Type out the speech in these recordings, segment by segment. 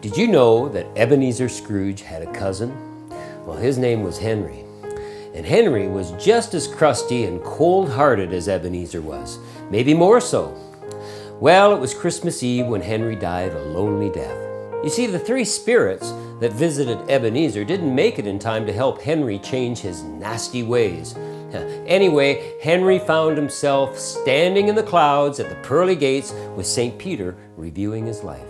Did you know that Ebenezer Scrooge had a cousin? Well, his name was Henry. And Henry was just as crusty and cold hearted as Ebenezer was, maybe more so. Well, it was Christmas Eve when Henry died a lonely death. You see, the three spirits that visited Ebenezer didn't make it in time to help Henry change his nasty ways. Anyway, Henry found himself standing in the clouds at the pearly gates with St. Peter reviewing his life.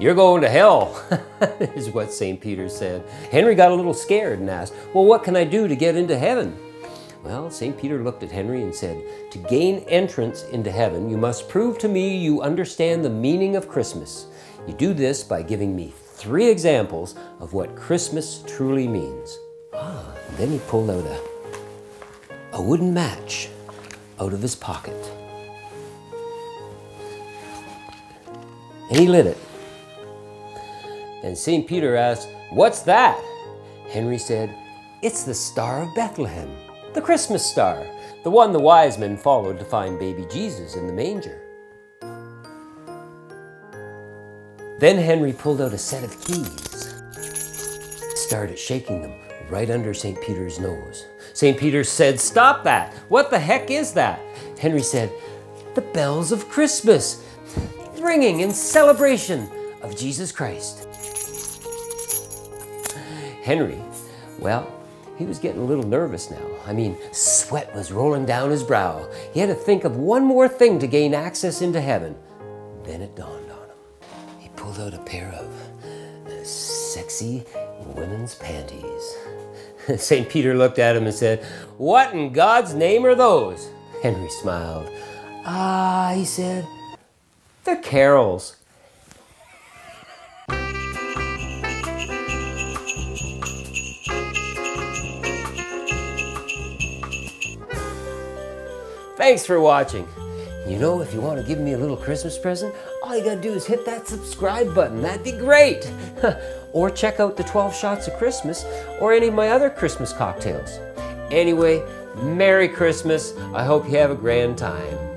You're going to hell, is what St. Peter said. Henry got a little scared and asked, Well, what can I do to get into heaven? Well, St. Peter looked at Henry and said, To gain entrance into heaven, you must prove to me you understand the meaning of Christmas. You do this by giving me three examples of what Christmas truly means. Ah, then he pulled out a, a wooden match out of his pocket. And he lit it. And St. Peter asked, What's that? Henry said, It's the Star of Bethlehem, the Christmas star, the one the wise men followed to find baby Jesus in the manger. Then Henry pulled out a set of keys, started shaking them right under St. Peter's nose. St. Peter said, Stop that! What the heck is that? Henry said, The bells of Christmas, ringing in celebration of Jesus Christ. Henry, well, he was getting a little nervous now. I mean, sweat was rolling down his brow. He had to think of one more thing to gain access into heaven. Then it dawned pulled out a pair of sexy women's panties. St. Peter looked at him and said, What in God's name are those? Henry smiled. Ah, he said, They're carols. Thanks for watching. You know, if you want to give me a little Christmas present, all you gotta do is hit that subscribe button. That'd be great. or check out the 12 Shots of Christmas or any of my other Christmas cocktails. Anyway, Merry Christmas. I hope you have a grand time.